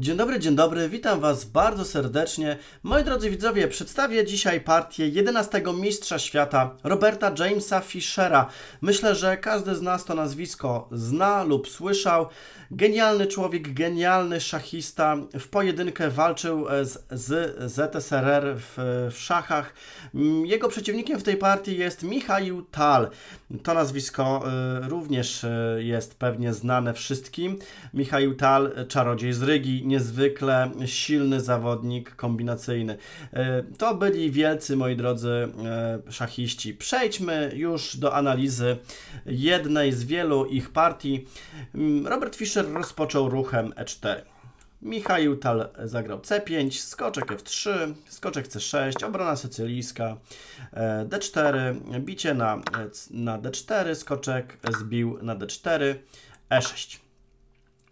Dzień dobry, dzień dobry, witam Was bardzo serdecznie. Moi drodzy widzowie, przedstawię dzisiaj partię 11 mistrza świata Roberta Jamesa Fischera. Myślę, że każdy z nas to nazwisko zna lub słyszał. Genialny człowiek, genialny szachista. W pojedynkę walczył e, z, z ZSRR w, w szachach. Mm, jego przeciwnikiem w tej partii jest Michał Tal. To nazwisko y, również y, jest pewnie znane wszystkim. Michał Tal, czarodziej z Rygi, niezwykle silny zawodnik kombinacyjny. Y, to byli wielcy, moi drodzy, szachiści. Przejdźmy już do analizy jednej z wielu ich partii. Mm, Robert Fischer rozpoczął ruchem E4. Michał Tal zagrał C5, skoczek F3, skoczek C6, obrona sycylijska, e, D4, bicie na, na D4, skoczek zbił na D4, E6.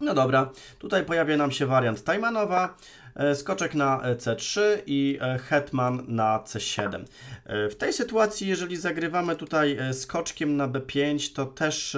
No dobra, tutaj pojawia nam się wariant Tajmanowa, e, skoczek na C3 i e, hetman na C7. W tej sytuacji, jeżeli zagrywamy tutaj skoczkiem na B5, to też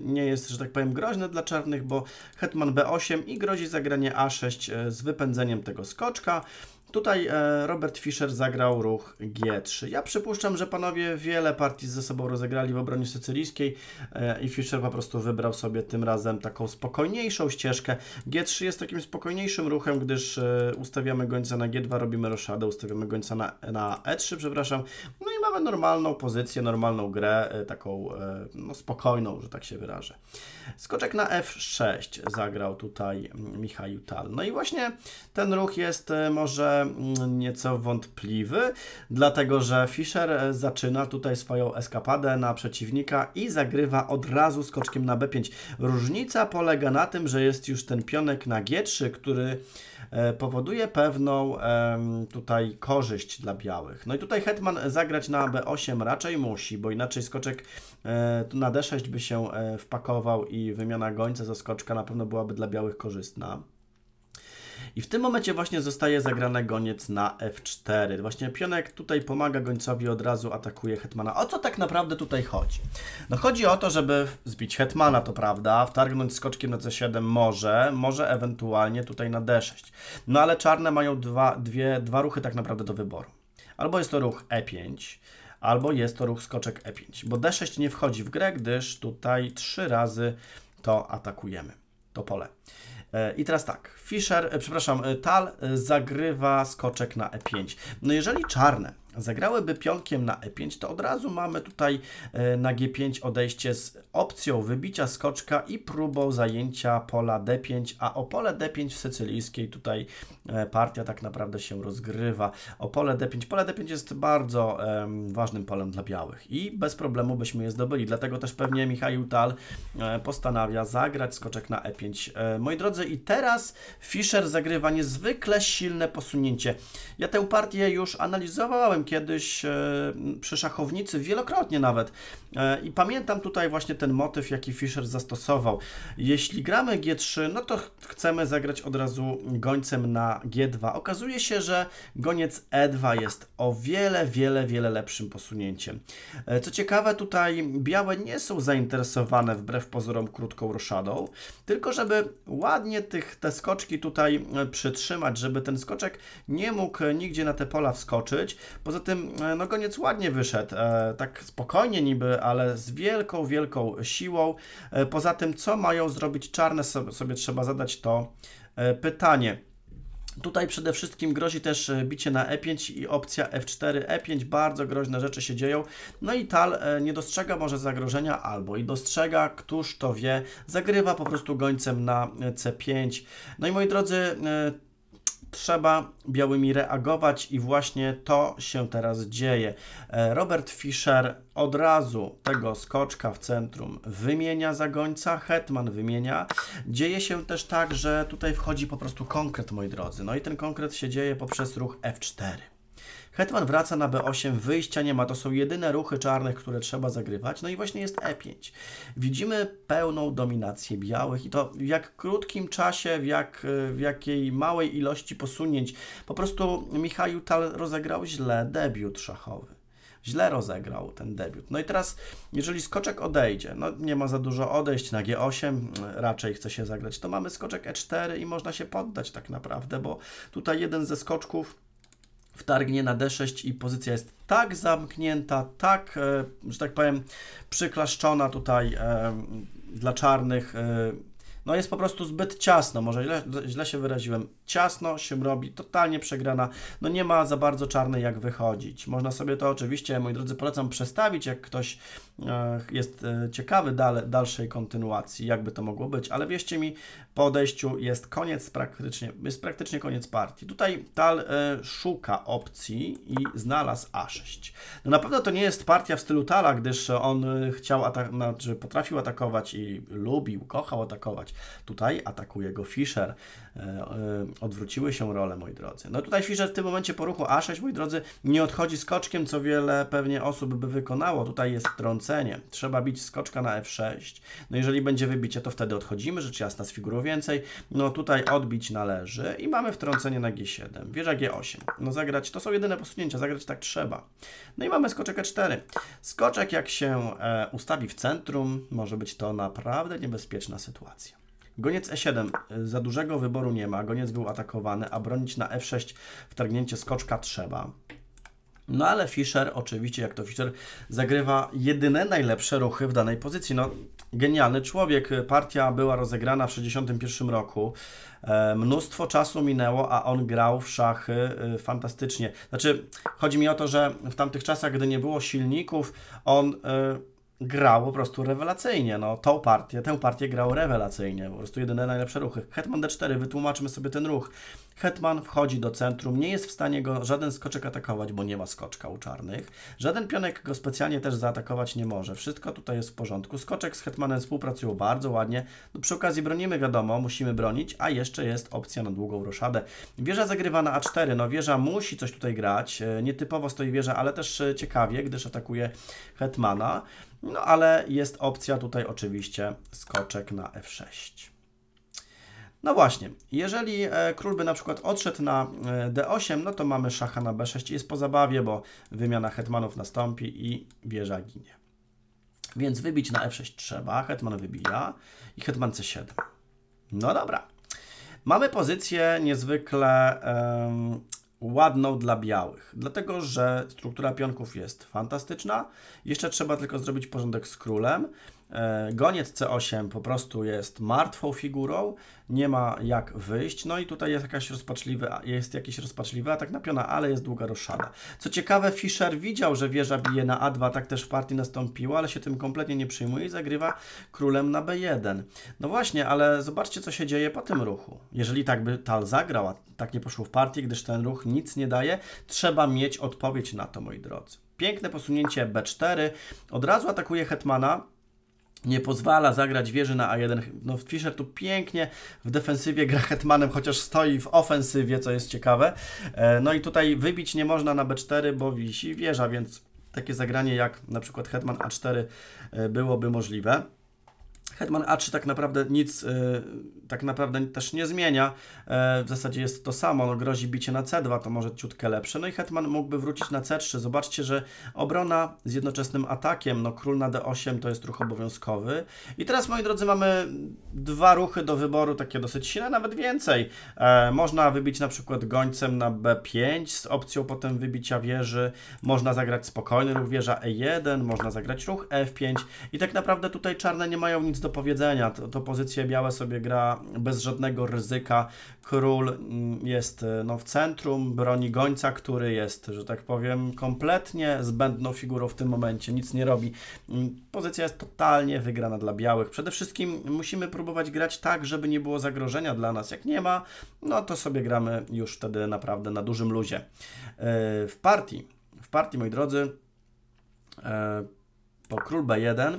nie jest, że tak powiem, groźne dla czarnych, bo hetman B8 i grozi zagranie A6 z wypędzeniem tego skoczka. Tutaj e, Robert Fischer zagrał ruch G3. Ja przypuszczam, że panowie wiele partii ze sobą rozegrali w obronie sycylijskiej e, i Fischer po prostu wybrał sobie tym razem taką spokojniejszą ścieżkę. G3 jest takim spokojniejszym ruchem, gdyż e, ustawiamy gońca na G2, robimy roszadę, ustawiamy gońca na, na E3, przepraszam. No mamy normalną pozycję, normalną grę, taką no, spokojną, że tak się wyrażę. Skoczek na F6 zagrał tutaj Michał Tal. No i właśnie ten ruch jest może Mm, nieco wątpliwy, dlatego że Fischer e, zaczyna tutaj swoją eskapadę na przeciwnika i zagrywa od razu skoczkiem na B5. Różnica polega na tym, że jest już ten pionek na G3, który e, powoduje pewną tutaj korzyść dla białych. No i tutaj hetman zagrać na B8 raczej musi, bo inaczej skoczek e, na D6 by się wpakował i wymiana gońca za skoczka na pewno byłaby dla białych korzystna. I w tym momencie właśnie zostaje zagrany goniec na F4. Właśnie pionek tutaj pomaga gońcowi, od razu atakuje hetmana. O co tak naprawdę tutaj chodzi? No chodzi o to, żeby zbić hetmana, to prawda, wtargnąć skoczkiem na C7 może, może ewentualnie tutaj na D6. No ale czarne mają dwa, dwie, dwa ruchy tak naprawdę do wyboru. Albo jest to ruch E5, albo jest to ruch skoczek E5, bo D6 nie wchodzi w grę, gdyż tutaj trzy razy to atakujemy, to pole. E, I teraz tak, Fischer, e, przepraszam, e, Tal zagrywa skoczek na E5. No jeżeli czarne zagrałyby pionkiem na E5, to od razu mamy tutaj na G5 odejście z opcją wybicia skoczka i próbą zajęcia pola D5, a o pole D5 w sycylijskiej tutaj partia tak naprawdę się rozgrywa. O pole D5, pole D5 jest bardzo um, ważnym polem dla białych i bez problemu byśmy je zdobyli, dlatego też pewnie Michał Tal postanawia zagrać skoczek na E5. moi drodzy, i teraz Fischer zagrywa niezwykle silne posunięcie. Ja tę partię już analizowałem kiedyś e, przy szachownicy, wielokrotnie nawet. E, I pamiętam tutaj właśnie ten motyw, jaki Fischer zastosował. Jeśli gramy G3, no to chcemy zagrać od razu gońcem na G2. Okazuje się, że goniec E2 jest o wiele, wiele, wiele lepszym posunięciem. E, co ciekawe, tutaj białe nie są zainteresowane wbrew pozorom krótką roszadą, tylko żeby ładnie tych, te skoczki tutaj przytrzymać, żeby ten skoczek nie mógł nigdzie na te pola wskoczyć. Poza tym, no goniec ładnie wyszedł, tak spokojnie niby, ale z wielką, wielką siłą. E, poza tym, co mają zrobić czarne, sobie trzeba zadać to e, pytanie. Tutaj przede wszystkim grozi też e, bicie na E5 i opcja F4, E5, bardzo groźne rzeczy się dzieją. No i Tal nie dostrzega może zagrożenia albo i dostrzega, któż to wie, zagrywa po prostu gońcem na C5. No i moi drodzy, trzeba białymi reagować i właśnie to się teraz dzieje. E, Robert Fischer od razu tego skoczka w centrum wymienia za gońca, hetman wymienia. Dzieje się też tak, że tutaj wchodzi po prostu konkret, moi drodzy. No i ten konkret się dzieje poprzez ruch F4. Hetman wraca na B8, wyjścia nie ma, to są jedyne ruchy czarnych, które trzeba zagrywać. No i właśnie jest E5. Widzimy pełną dominację białych i to w jak krótkim czasie, w, jak, w jakiej małej ilości posunięć. Po prostu Michał Tal rozegrał źle debiut szachowy źle rozegrał ten debiut. No i teraz, jeżeli skoczek odejdzie, no nie ma za dużo odejść na G8, raczej chce się zagrać, to mamy skoczek E4 i można się poddać tak naprawdę, bo tutaj jeden ze skoczków wtargnie na D6 i pozycja jest tak zamknięta, tak, e, że tak powiem, przyklaszczona tutaj e, dla czarnych. No jest po prostu zbyt ciasno, może źle, źle się wyraziłem. Ciasno się robi, totalnie przegrana. No nie ma za bardzo czarnej jak wychodzić. Można sobie to oczywiście, moi drodzy, polecam przestawić, jak ktoś e, jest e, ciekawy dale, dalszej kontynuacji, jakby to mogło być, ale wierzcie mi, po odejściu jest koniec praktycznie, jest praktycznie koniec partii. Tutaj Tal e, szuka opcji i znalazł A6. No na pewno to nie jest partia w stylu Tala, gdyż on chciał, znaczy potrafił atakować i lubił, kochał atakować. Tutaj atakuje go Fischer. E, e, odwróciły się role, moi drodzy. No tutaj Fischer w tym momencie po ruchu A6, moi drodzy, nie odchodzi skoczkiem, co wiele pewnie osób by wykonało. Tutaj jest trącenie. Trzeba bić skoczka na F6. No jeżeli będzie wybicie, to wtedy odchodzimy, rzecz jasna z figurą więcej. No tutaj odbić należy i mamy wtrącenie na G7. Wieża G8. No zagrać, to są jedyne posunięcia, zagrać tak trzeba. No i mamy skoczek E4. Skoczek jak się e, ustawi w centrum, może być to naprawdę niebezpieczna sytuacja. Goniec E7, za dużego wyboru nie ma, goniec był atakowany, a bronić na F6 wtargnięcie skoczka trzeba. No ale Fischer, oczywiście jak to Fischer, zagrywa jedyne najlepsze ruchy w danej pozycji. No genialny człowiek. Partia była rozegrana w 61 roku. E, mnóstwo czasu minęło, a on grał w szachy e, fantastycznie. Znaczy, chodzi mi o to, że w tamtych czasach, gdy nie było silników, on e, grał po prostu rewelacyjnie. No, tą partię, tę partię grał rewelacyjnie. Po prostu jedyne najlepsze ruchy. Hetman D4, wytłumaczmy sobie ten ruch. Hetman wchodzi do centrum, nie jest w stanie go żaden skoczek atakować, bo nie ma skoczka u czarnych. Żaden pionek go specjalnie też zaatakować nie może. Wszystko tutaj jest w porządku. Skoczek z Hetmanem współpracują bardzo ładnie. No, przy okazji bronimy, wiadomo, musimy bronić, a jeszcze jest opcja na długą roszadę. Wieża zagrywa na A4. No, wieża musi coś tutaj grać. E, nietypowo stoi wieża, ale też e, ciekawie, gdyż atakuje Hetmana. No ale jest opcja tutaj oczywiście skoczek na F6. No właśnie, jeżeli e, król by na przykład odszedł na e, D8, no to mamy szacha na B6 jest po zabawie, bo wymiana hetmanów nastąpi i wieża ginie. Więc wybić na F6 trzeba, hetman wybija i hetman C7. No dobra. Mamy pozycję niezwykle um, ładną dla białych, dlatego że struktura pionków jest fantastyczna. Jeszcze trzeba tylko zrobić porządek z królem. E, goniec C8 po prostu jest martwą figurą, nie ma jak wyjść, no i tutaj jest jakaś rozpaczliwy, jest jakiś rozpaczliwy atak na piona, ale jest długa roszada. Co ciekawe, Fischer widział, że wieża bije na A2, tak też w partii nastąpiło, ale się tym kompletnie nie przyjmuje i zagrywa królem na B1. No właśnie, ale zobaczcie, co się dzieje po tym ruchu. Jeżeli tak by Tal zagrał, a tak nie poszło w partii, gdyż ten ruch nic nie daje, trzeba mieć odpowiedź na to, moi drodzy. Piękne posunięcie B4, od razu atakuje Hetmana, nie pozwala zagrać wieży na A1. No, Fischer tu pięknie w defensywie gra hetmanem, chociaż stoi w ofensywie, co jest ciekawe. E, no i tutaj wybić nie można na B4, bo wisi wieża, więc takie zagranie jak na przykład hetman A4 e, byłoby możliwe. Hetman A3 tak naprawdę nic yy, tak naprawdę też nie zmienia. Yy, w zasadzie jest to samo. No, grozi bicie na C2, to może ciutkę lepsze. No i Hetman mógłby wrócić na C3. Zobaczcie, że obrona z jednoczesnym atakiem, no król na D8 to jest ruch obowiązkowy. I teraz, moi drodzy, mamy dwa ruchy do wyboru, takie dosyć silne, nawet więcej. E, można wybić na przykład gońcem na B5 z opcją potem wybicia wieży. Można zagrać spokojny ruch wieża E1, można zagrać ruch F5 i tak naprawdę tutaj czarne nie mają nic do powiedzenia. To, to pozycję białe sobie gra bez żadnego ryzyka. Król mm, jest e, no, w centrum, broni gońca, który jest, że tak powiem, kompletnie zbędną figurą w tym momencie, nic nie robi. Mm, pozycja jest totalnie wygrana dla białych. Przede wszystkim musimy próbować grać tak, żeby nie było zagrożenia dla nas. Jak nie ma, no to sobie gramy już wtedy naprawdę na dużym luzie. E, w partii, w partii, moi drodzy, e, po król B1 E,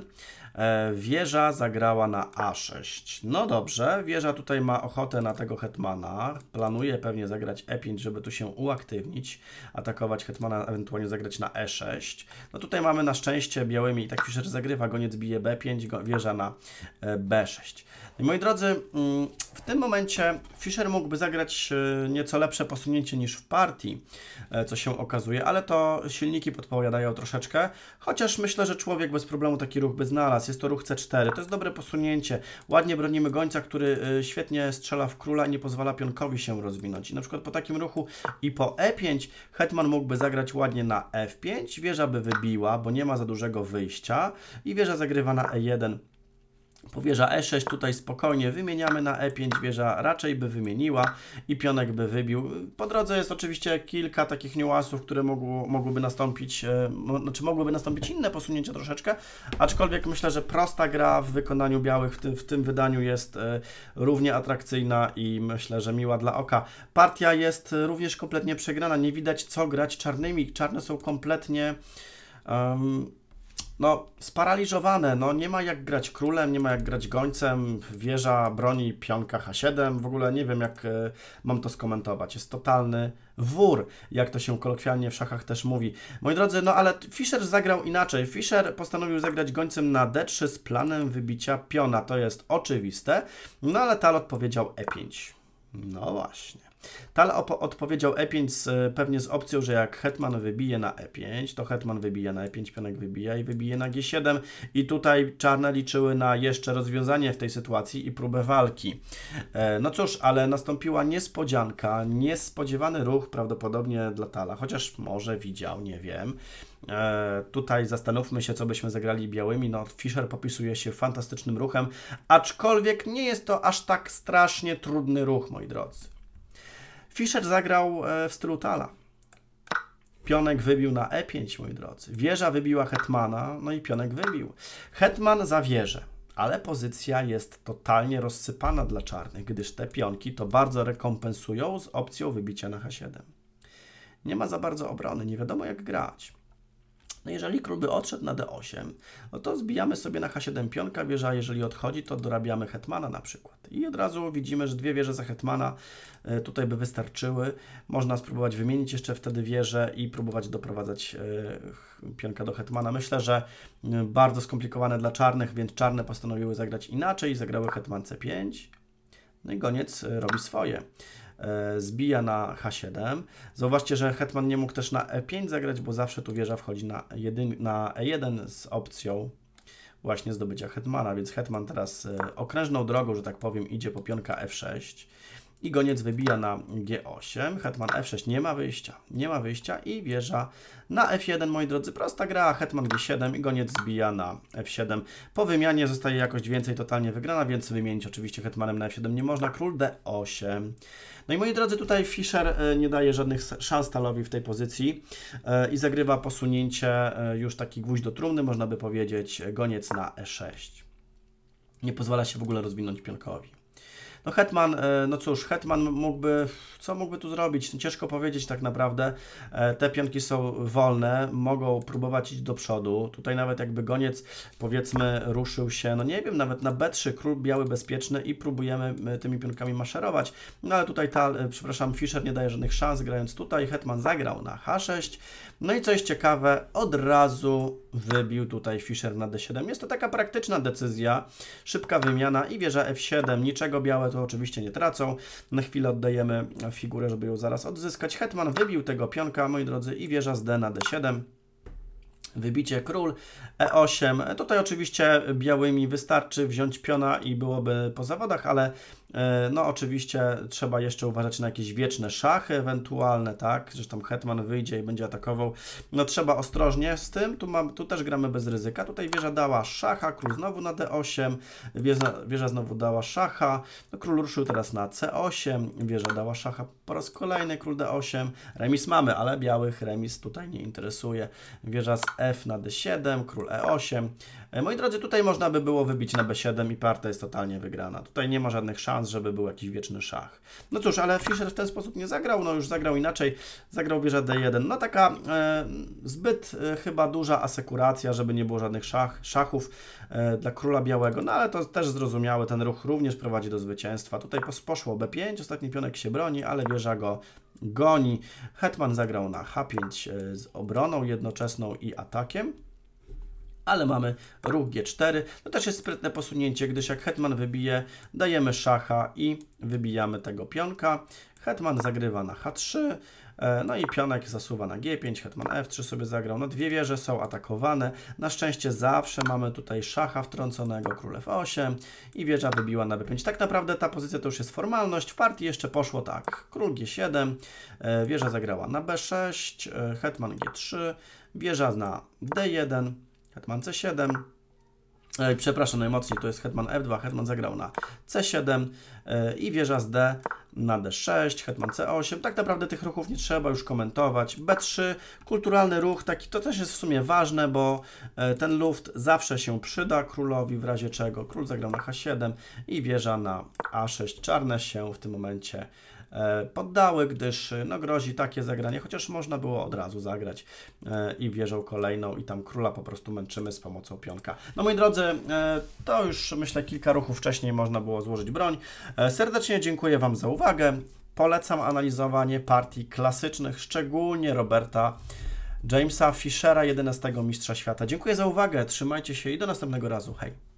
wieża zagrała na A6. No dobrze, wieża tutaj ma ochotę na tego hetmana. Planuje pewnie zagrać E5, żeby tu się uaktywnić, atakować hetmana, ewentualnie zagrać na E6. No tutaj mamy na szczęście białymi i tak Fischer zagrywa, goniec bije B5, wieża na e, B6. I moi drodzy, mm, w tym momencie Fischer mógłby zagrać e, nieco lepsze posunięcie niż w partii, e, co się okazuje, ale to silniki podpowiadają troszeczkę, chociaż myślę, że człowiek bez problemu taki ruch by znalazł. Jest to ruch C4, to jest dobre posunięcie. Ładnie bronimy gońca, który e, świetnie strzela w króla i nie pozwala pionkowi się rozwinąć. I na przykład po takim ruchu i po E5 hetman mógłby zagrać ładnie na F5, wieża by wybiła, bo nie ma za dużego wyjścia i wieża zagrywa na E1 Powierza E6 tutaj spokojnie wymieniamy na E5, wieża raczej by wymieniła i pionek by wybił. Po drodze jest oczywiście kilka takich niuansów, które mogło, mogłyby nastąpić, e, znaczy mogłyby nastąpić inne posunięcia troszeczkę, aczkolwiek myślę, że prosta gra w wykonaniu białych w tym, w tym wydaniu jest e, równie atrakcyjna i myślę, że miła dla oka. Partia jest również kompletnie przegrana, nie widać co grać czarnymi, czarne są kompletnie... Um, no, sparaliżowane, no nie ma jak grać królem, nie ma jak grać gońcem, wieża broni pionka H7, w ogóle nie wiem jak e, mam to skomentować, jest totalny wór, jak to się kolokwialnie w szachach też mówi. Moi drodzy, no ale Fischer zagrał inaczej, Fischer postanowił zagrać gońcem na D3 z planem wybicia piona, to jest oczywiste, no ale Talot powiedział E5. No właśnie. Tal odpowiedział E5 z, pewnie z opcją, że jak hetman wybije na E5, to hetman wybije na E5, pionek wybija i wybije na G7 i tutaj czarne liczyły na jeszcze rozwiązanie w tej sytuacji i próbę walki. E, no cóż, ale nastąpiła niespodzianka, niespodziewany ruch prawdopodobnie dla Tala, chociaż może widział, nie wiem. E, tutaj zastanówmy się, co byśmy zagrali białymi. No, Fischer popisuje się fantastycznym ruchem, aczkolwiek nie jest to aż tak strasznie trudny ruch, moi drodzy. Fischer zagrał e, w stylu Tala. Pionek wybił na E5, moi drodzy. Wieża wybiła hetmana, no i pionek wybił. Hetman za wieżę, ale pozycja jest totalnie rozsypana dla czarnych, gdyż te pionki to bardzo rekompensują z opcją wybicia na H7. Nie ma za bardzo obrony, nie wiadomo jak grać. No jeżeli król by odszedł na d8, no to zbijamy sobie na h7 pionka, wieża jeżeli odchodzi, to dorabiamy hetmana na przykład. I od razu widzimy, że dwie wieże za hetmana e, tutaj by wystarczyły. Można spróbować wymienić jeszcze wtedy wieżę i próbować doprowadzać e, pionka do hetmana. Myślę, że e, bardzo skomplikowane dla czarnych, więc czarne postanowiły zagrać inaczej, zagrały hetman c5. No i goniec robi swoje. E, zbija na H7. Zauważcie, że hetman nie mógł też na E5 zagrać, bo zawsze tu wieża wchodzi na, jedyn, na E1 z opcją właśnie zdobycia hetmana, więc hetman teraz e, okrężną drogą, że tak powiem, idzie po pionka F6 i goniec wybija na G8, hetman F6 nie ma wyjścia, nie ma wyjścia i wieża na F1, moi drodzy, prosta gra, hetman G7 i goniec zbija na F7. Po wymianie zostaje jakość więcej totalnie wygrana, więc wymienić oczywiście hetmanem na F7 nie można, król D8. No i moi drodzy, tutaj Fischer e, nie daje żadnych szans Talowi w tej pozycji e, i zagrywa posunięcie e, już taki gwóźdź do trumny, można by powiedzieć, goniec na E6. Nie pozwala się w ogóle rozwinąć pionkowi. No Hetman, e, no cóż, Hetman mógłby, co mógłby tu zrobić? Ciężko powiedzieć tak naprawdę. E, te pionki są wolne, mogą próbować iść do przodu. Tutaj nawet jakby goniec, powiedzmy, ruszył się, no nie wiem, nawet na B3, król biały bezpieczny i próbujemy e, tymi pionkami maszerować. No ale tutaj ta, przepraszam, Fischer nie daje żadnych szans grając tutaj. Hetman zagrał na H6. No i coś ciekawe, od razu wybił tutaj Fischer na D7. Jest to taka praktyczna decyzja, szybka wymiana i wieża F7, niczego białe to oczywiście nie tracą. Na chwilę oddajemy figurę, żeby ją zaraz odzyskać. Hetman wybił tego pionka, moi drodzy, i wieża z D na D7 wybicie król E8. Tutaj oczywiście białymi wystarczy wziąć piona i byłoby po zawodach, ale no oczywiście trzeba jeszcze uważać na jakieś wieczne szachy ewentualne, tak? Zresztą hetman wyjdzie i będzie atakował. No trzeba ostrożnie z tym. Tu, mam, tu też gramy bez ryzyka. Tutaj wieża dała szacha, król znowu na d8, wieża, wieża znowu dała szacha. No, król ruszył teraz na c8, wieża dała szacha po raz kolejny, król d8. Remis mamy, ale białych remis tutaj nie interesuje. Wieża z f na d7, król e8. E, moi drodzy, tutaj można by było wybić na b7 i partia jest totalnie wygrana. Tutaj nie ma żadnych szans szans, żeby był jakiś wieczny szach. No cóż, ale Fischer w ten sposób nie zagrał, no już zagrał inaczej, zagrał wieżę D1. No taka e, zbyt e, chyba duża asekuracja, żeby nie było żadnych szach, szachów e, dla króla białego, no ale to też zrozumiałe, ten ruch również prowadzi do zwycięstwa. Tutaj poszło B5, ostatni pionek się broni, ale wieża go goni. Hetman zagrał na H5 e, z obroną jednoczesną i atakiem ale mamy ruch G4. To też jest sprytne posunięcie, gdyż jak hetman wybije, dajemy szacha i wybijamy tego pionka. Hetman zagrywa na H3, e, no i pionek zasuwa na G5, hetman F3 sobie zagrał. No dwie wieże są atakowane. Na szczęście zawsze mamy tutaj szacha wtrąconego, król F8 i wieża wybiła na B5. Tak naprawdę ta pozycja to już jest formalność. W partii jeszcze poszło tak, król G7, e, wieża zagrała na B6, e, hetman G3, wieża na D1, hetman C7, e, przepraszam najmocniej, to jest hetman F2, hetman zagrał na C7 e, i wieża z D na D6, hetman C8. Tak naprawdę tych ruchów nie trzeba już komentować. B3, kulturalny ruch, taki to też jest w sumie ważne, bo e, ten luft zawsze się przyda królowi, w razie czego król zagrał na H7 i wieża na A6. Czarne się w tym momencie poddały, gdyż e, no, grozi takie zagranie, chociaż można było od razu zagrać e, i wieżą kolejną i tam króla po prostu męczymy z pomocą pionka. No moi drodzy, to już myślę kilka ruchów wcześniej można było złożyć broń. Serdecznie dziękuję Wam za uwagę. Polecam analizowanie partii klasycznych, szczególnie Roberta Jamesa Fischera, 11 mistrza świata. Dziękuję za uwagę, trzymajcie się i do następnego razu. Hej!